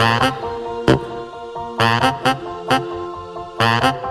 Bye. Uh -huh.